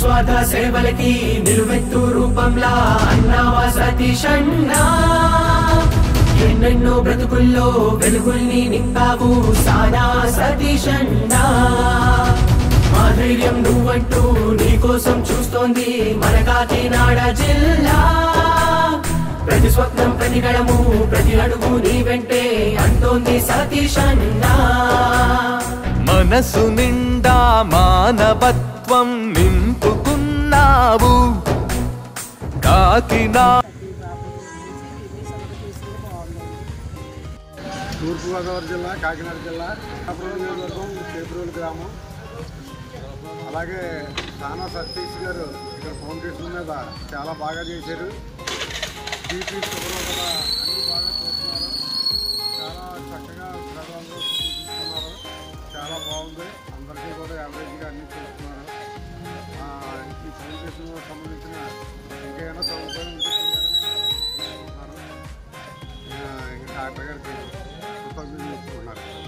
నిస్వార్థ సేవలకి నిలువెత్తు రూపంలా అన్నావా సతీషన్నా ఎన్నెన్నో బ్రతుకుల్లో వెలుగుల్ని నింపావు సానా సతీషన్నా మా ధైర్యం నువ్వంటూ నీకోసం చూస్తోంది మన కాకినాడ జిల్లా. ప్రతి స్వప్నం ప్రతి గడము ప్రతి అడుగు నీ వెంటే అంటోంది సతీషన్నా మనసు నిండా మానవత్వ నింపుకున్నావు. కాకినా తూర్పుగోదావరి జిల్లా కాకినాడ జిల్లా కాపురం నియోజకవర్గం చేపురోలు గ్రామం. అలాగే సానా సతీష్ గారు ఇక్కడ ఫౌండేషన్ మీద చాలా బాగా చేశారు. BP Subrahmanya Ah. Totalmente.